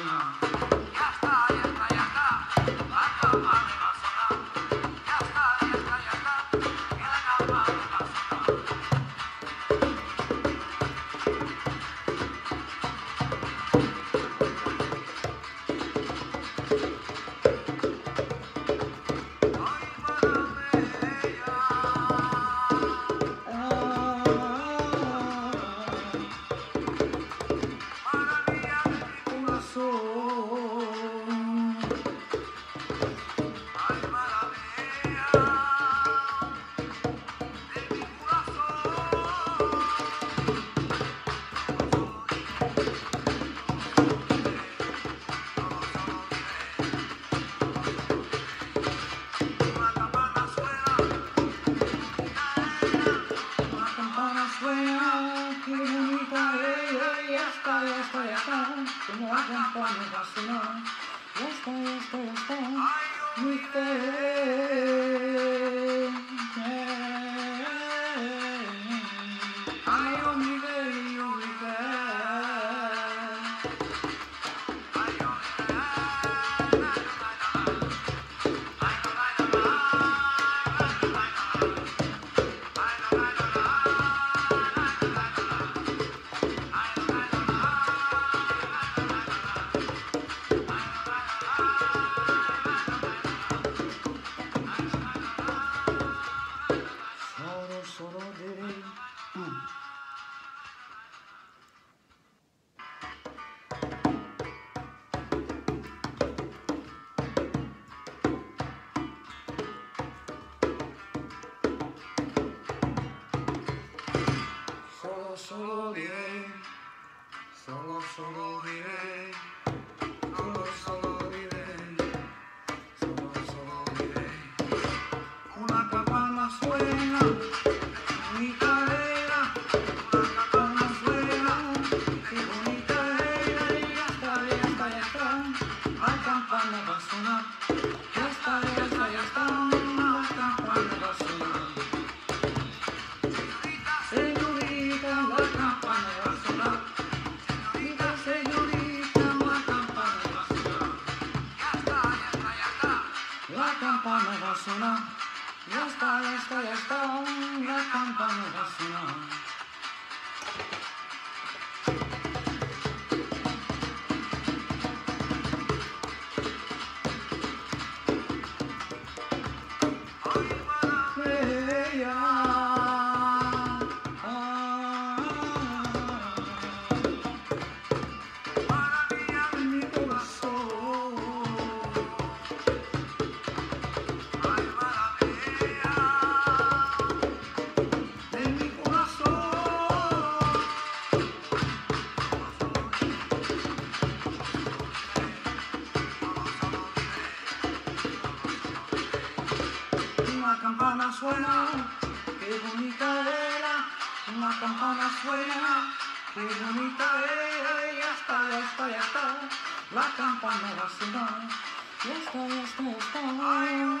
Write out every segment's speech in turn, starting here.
Amen. 소 half an. diré, solo, solo diré. sonó, ya está, ya está, ya está, la campana sonó. La campana suena, qué bonita era, una campana suena, qué bonita era, ya está, ya está, ya está, la campana va a sonar, ya está, ya está, ya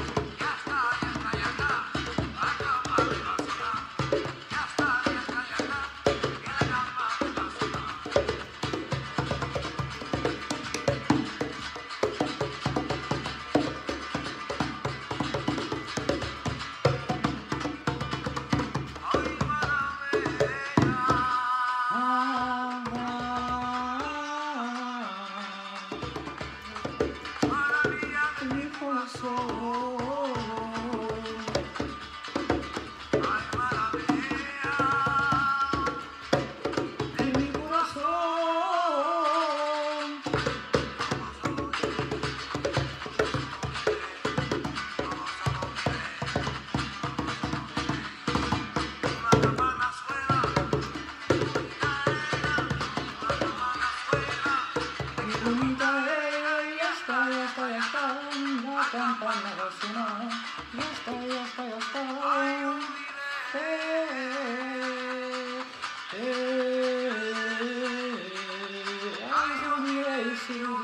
diré,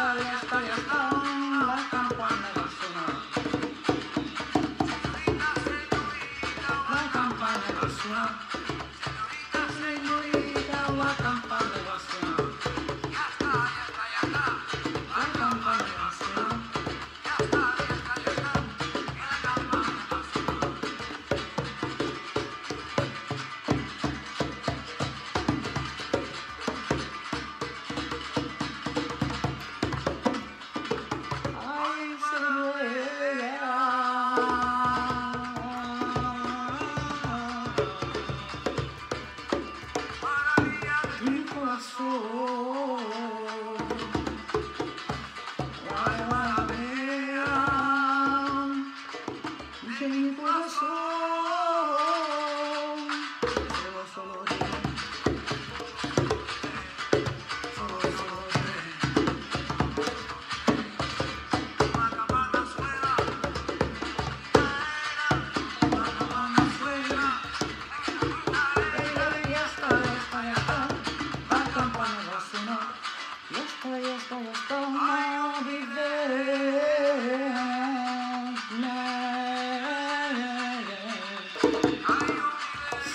Ya está,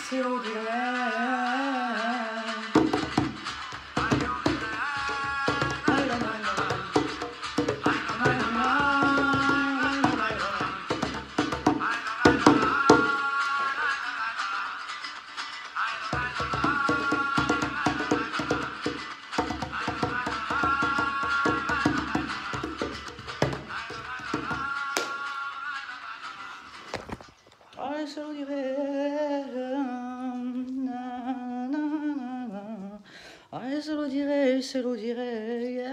children. se l'oserait